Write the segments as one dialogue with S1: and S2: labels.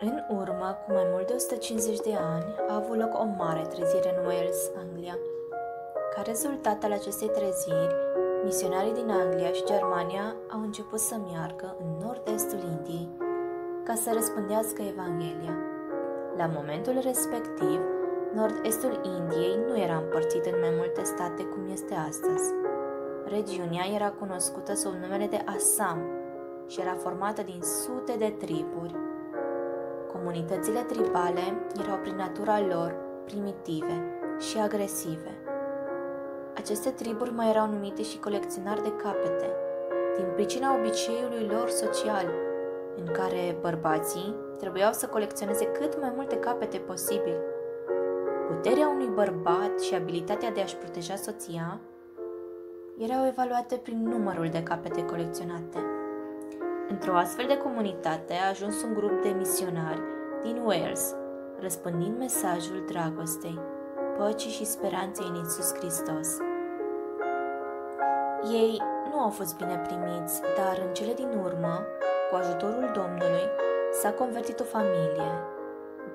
S1: În urmă, cu mai mult de 150 de ani, a avut loc o mare trezire în Wales, Anglia. Ca rezultat al acestei treziri, misionarii din Anglia și Germania au început să meargă în nord-estul Indiei ca să răspândească Evanghelia. La momentul respectiv, nord-estul Indiei nu era împărțit în mai multe state cum este astăzi. Regiunea era cunoscută sub numele de Assam și era formată din sute de triburi. Comunitățile tribale erau prin natura lor primitive și agresive. Aceste triburi mai erau numite și colecționari de capete, din pricina obiceiului lor social, în care bărbații trebuiau să colecționeze cât mai multe capete posibil. Puterea unui bărbat și abilitatea de a-și proteja soția erau evaluate prin numărul de capete colecționate. Într-o astfel de comunitate a ajuns un grup de misionari din Wales, răspândind mesajul dragostei, păcii și speranței în Isus Hristos. Ei nu au fost bine primiți, dar în cele din urmă, cu ajutorul Domnului, s-a convertit o familie,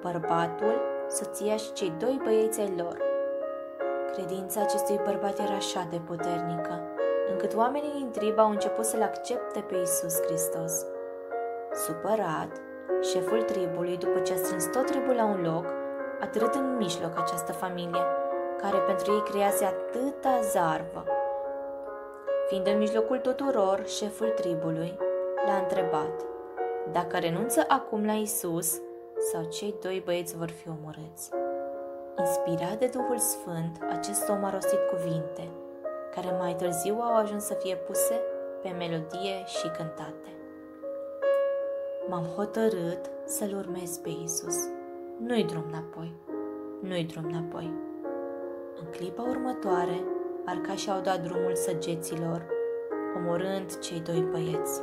S1: bărbatul, soția și cei doi băieți ai lor. Credința acestui bărbat era așa de puternică, încât oamenii din trib au început să-L accepte pe Isus Hristos. Supărat, șeful tribului, după ce a strâns tot tribul la un loc, a târât în mijloc această familie, care pentru ei crease atâta zarvă. Fiind în mijlocul tuturor, șeful tribului l-a întrebat dacă renunță acum la Isus sau cei doi băieți vor fi omorâți. Inspirat de Duhul Sfânt, acest om a rostit cuvinte, care mai târziu au ajuns să fie puse pe melodie și cântate. M-am hotărât să-L urmez pe Isus. Nu-i drum înapoi. Nu-i drum înapoi. În clipa următoare, arcașii au dat drumul săgeților, omorând cei doi băieți.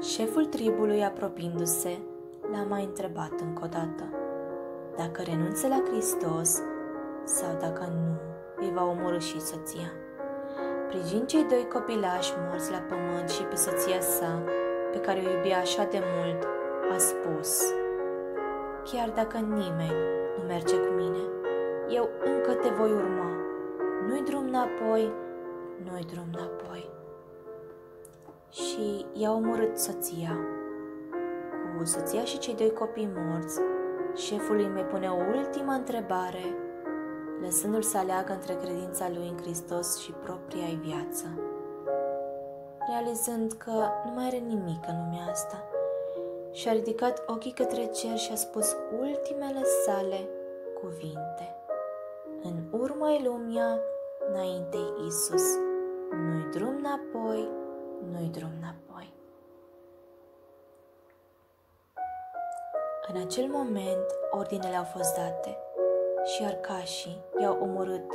S1: Șeful tribului, apropiindu-se, l-a mai întrebat încă o dată dacă renunță la Hristos sau dacă nu, îi va omorâ și soția. Privind cei doi copilași morți la pământ și pe soția sa, pe care o iubea așa de mult, a spus, Chiar dacă nimeni nu merge cu mine, eu încă te voi urma. Nu-i drum înapoi, nu-i drum înapoi. Și i-a omorât soția. Cu soția și cei doi copii morți, șeful îi mai pune o ultimă întrebare, lăsându-l să aleagă între credința lui în Hristos și propria ei viață. Realizând că nu mai are nimic în lumea asta, și-a ridicat ochii către cer și a spus ultimele sale cuvinte. În urmă e lumea, înainte Isus. Nu-i drum înapoi, nu-i drum înapoi. În acel moment, ordinele au fost date și arcașii i-au omorât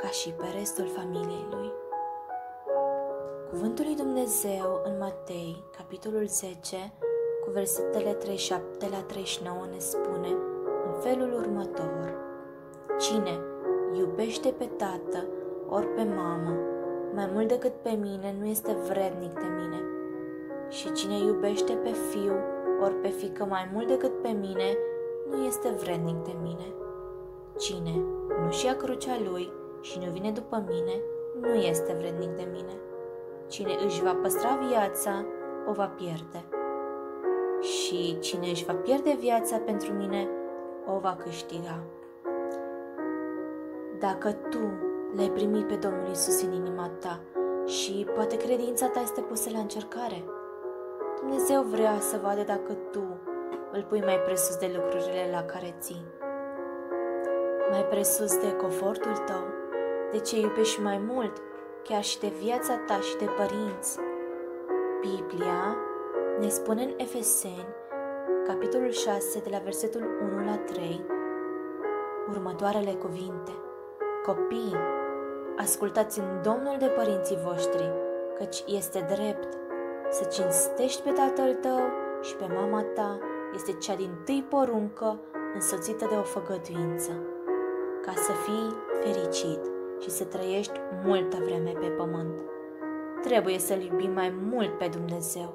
S1: ca și pe restul familiei lui. Cuvântul lui Dumnezeu în Matei, capitolul 10, cu versetele 37 la 39 ne spune în felul următor. Cine iubește pe tată ori pe mamă mai mult decât pe mine nu este vrednic de mine. Și cine iubește pe fiu ori pe fică mai mult decât pe mine nu este vrednic de mine. Cine nu-și ia crucea lui și nu vine după mine, nu este vrednic de mine. Cine își va păstra viața, o va pierde și cine își va pierde viața pentru mine, o va câștiga. Dacă tu l-ai primit pe Domnul Isus în inima ta și poate credința ta este pusă la încercare, Dumnezeu vrea să vadă dacă tu îl pui mai presus de lucrurile la care ții. Mai presus de confortul tău, de ce iubești mai mult, chiar și de viața ta și de părinți. Biblia ne spune în Efeseni, capitolul 6, de la versetul 1 la 3, următoarele cuvinte. Copii, ascultați în Domnul de părinții voștri, căci este drept să cinstești pe tatăl tău și pe mama ta, este cea din tâi poruncă însoțită de o făgăduință, ca să fii fericit și să trăiești multă vreme pe pământ. Trebuie să-L iubim mai mult pe Dumnezeu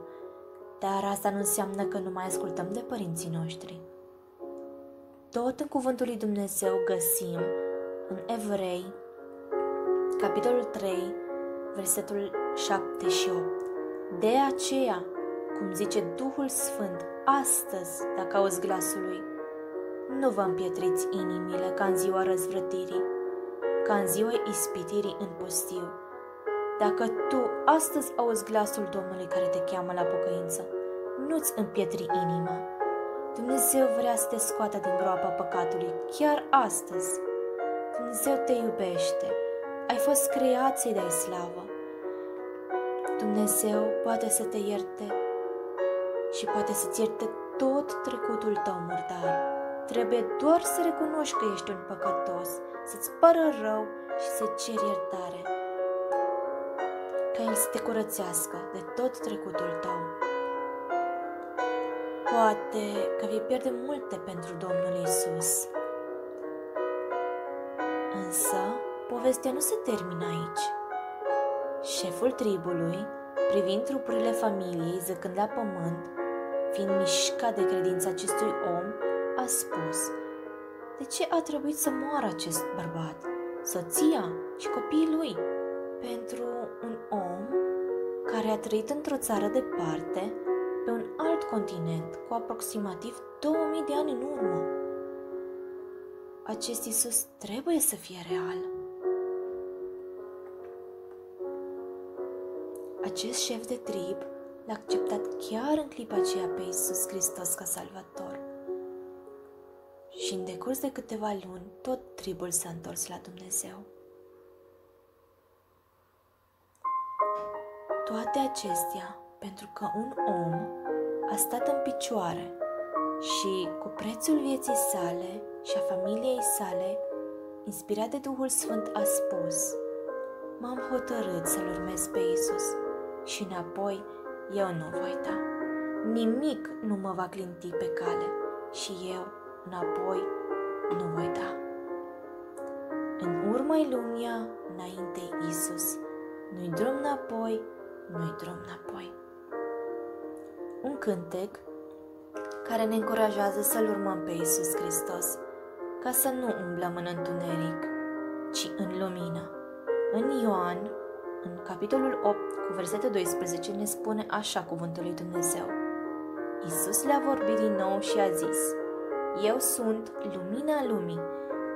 S1: Dar asta nu înseamnă că nu mai ascultăm de părinții noștri. Tot în Cuvântul lui Dumnezeu găsim în Evrei, capitolul 3, versetul 7 și 8. De aceea, cum zice Duhul Sfânt, astăzi, dacă auzi glasul lui, nu vă împietriți inimile ca în ziua răzvrătirii, ca în ziua ispitirii în pustiu. Dacă tu astăzi auzi glasul Domnului care te cheamă la pocăință, nu-ți împietri inima. Dumnezeu vrea să te scoată din groapa păcatului chiar astăzi. Dumnezeu te iubește. Ai fost creat să-i dai slavă. Dumnezeu poate să te ierte și poate să-ți ierte tot trecutul tău murdar. Trebuie doar să recunoști că ești un păcătos, să-ți pară rău și să ceri iertare. Ca El să te curățească de tot trecutul tău. Poate că vei pierde multe pentru Domnul Isus. Însă, povestea nu se termină aici. Șeful tribului, privind trupurile familiei zăcând la pământ, fiind mișcat de credința acestui om, a spus De ce a trebuit să moară acest bărbat, soția și copiii lui, pentru un om care a trăit într-o țară departe, pe un alt continent, cu aproximativ 2000 de ani în urmă? Acest Isus trebuie să fie real. Acest șef de trib l-a acceptat chiar în clipa aceea pe Isus Hristos ca salvator. Și în decurs de câteva luni, tot tribul s-a întors la Dumnezeu. Toate acestea pentru că un om a stat în picioare și cu prețul vieții sale și a familiei sale, inspirat de Duhul Sfânt, a spus M-am hotărât să-L urmez pe Isus și înapoi eu nu voi da. Nimic nu mă va clinti pe cale și eu înapoi nu voi da. În urma-i lumea, înainte Isus, nu-i drum înapoi, nu-i drum înapoi. Un cântec care ne încurajează să-L urmăm pe Isus Hristos, ca să nu umblăm în întuneric, ci în lumină. În Ioan în capitolul 8, cu versetul 12, ne spune așa cuvântul lui Dumnezeu. Isus le-a vorbit din nou și a zis, Eu sunt lumina lumii.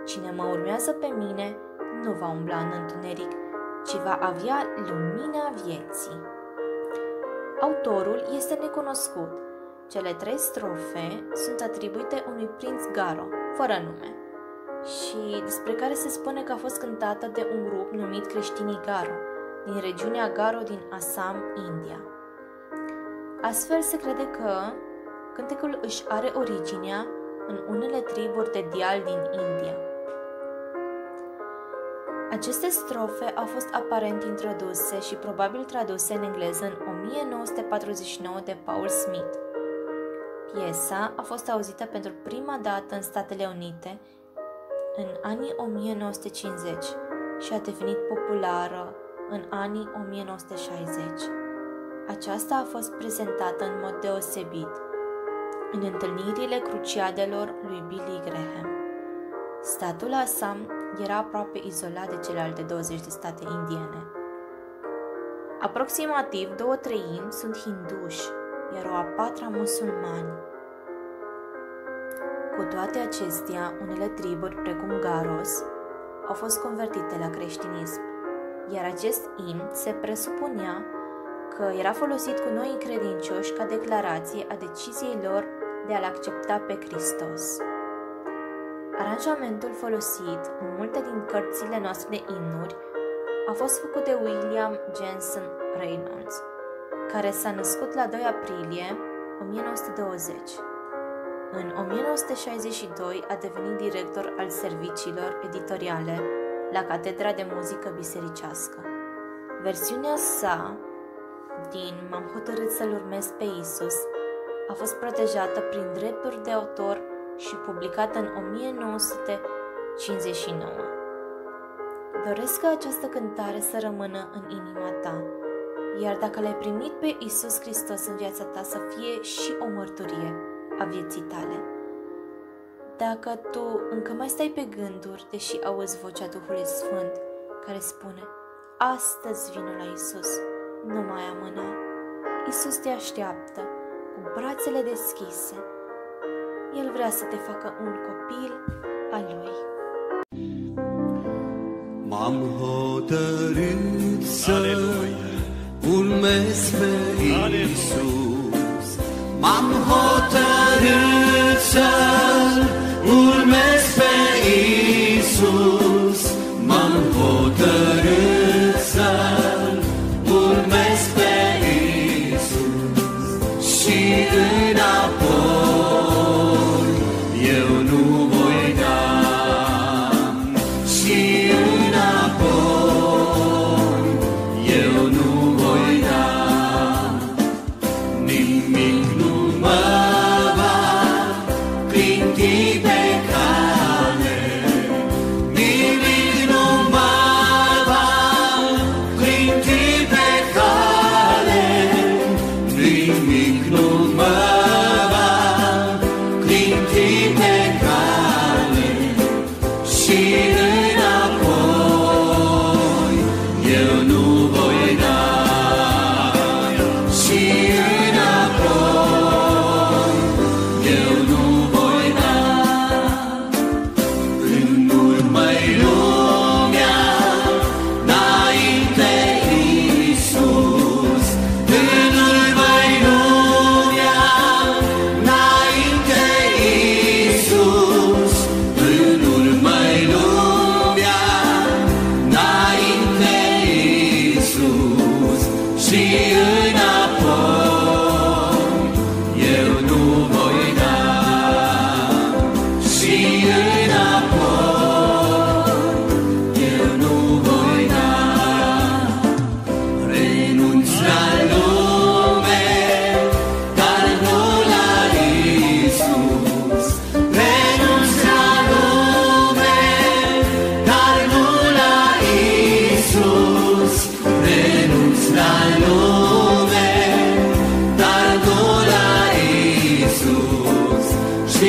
S1: Cine mă urmează pe mine nu va umbla în întuneric, ci va avea lumina vieții. Autorul este necunoscut. Cele trei strofe sunt atribuite unui prinț Garo, fără nume, și despre care se spune că a fost cântată de un grup numit creștinii Garo, din regiunea Garo din Assam, India. Astfel se crede că cântecul își are originea în unele triburi de dial din India. Aceste strofe au fost aparent introduse și probabil traduse în engleză în 1949 de Paul Smith. Piesa a fost auzită pentru prima dată în Statele Unite în anii 1950 și a devenit populară în anii 1960. Aceasta a fost prezentată în mod deosebit în întâlnirile cruciadelor lui Billy Graham. Statul Assam era aproape izolat de celelalte 20 de state indiene. Aproximativ două treimi sunt hinduși, iar o a patra musulmani. Cu toate acestea, unele triburi, precum Garos, au fost convertite la creștinism iar acest imn se presupunea că era folosit cu noi credincioși ca declarație a deciziei lor de a-L accepta pe Hristos. Aranjamentul folosit în multe din cărțile noastre de imnuri a fost făcut de William Jensen Reynolds, care s-a născut la 2 aprilie 1920. În 1962 a devenit director al serviciilor editoriale la Catedra de Muzică Bisericească. Versiunea sa din M-am hotărât să-L urmez pe Isus a fost protejată prin drepturi de autor și publicată în 1959. Doresc ca această cântare să rămână în inima ta, iar dacă l-ai primit pe Isus Hristos în viața ta să fie și o mărturie a vieții tale. Dacă tu încă mai stai pe gânduri, deși auzi vocea Duhului Sfânt care spune Astăzi vin la Isus, nu mai amâna. Isus te așteaptă cu brațele deschise. El vrea să te facă un copil al Lui.
S2: M-am hotărât să urmez pe Iisus. M-am hotărât să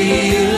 S2: you.